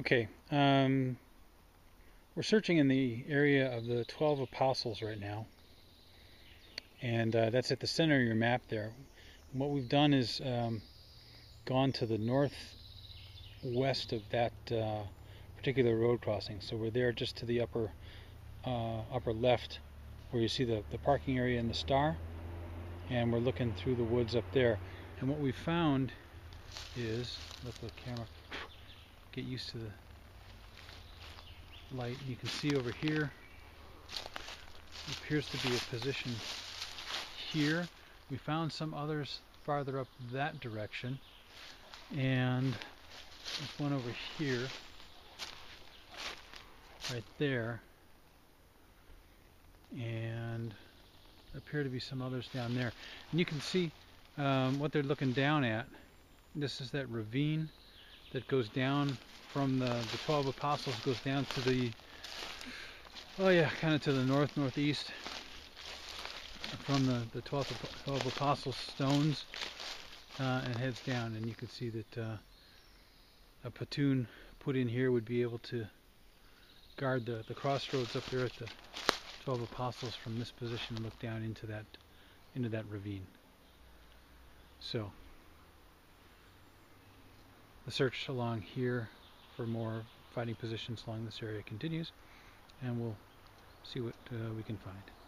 Okay, um, we're searching in the area of the 12 apostles right now, and uh, that's at the center of your map there. What we've done is um, gone to the northwest of that uh, particular road crossing. So we're there just to the upper uh, upper left where you see the, the parking area and the star, and we're looking through the woods up there. And what we found is, let the camera get used to the light. You can see over here, appears to be a position here. We found some others farther up that direction. And there's one over here, right there. And appear to be some others down there. And you can see um, what they're looking down at. This is that ravine that goes down from the, the 12 apostles goes down to the oh yeah kind of to the north northeast from the, the 12, 12 apostles stones uh, and heads down. And you can see that uh, a platoon put in here would be able to guard the, the crossroads up there at the 12 apostles from this position and look down into that into that ravine. So the search along here for more fighting positions along this area continues, and we'll see what uh, we can find.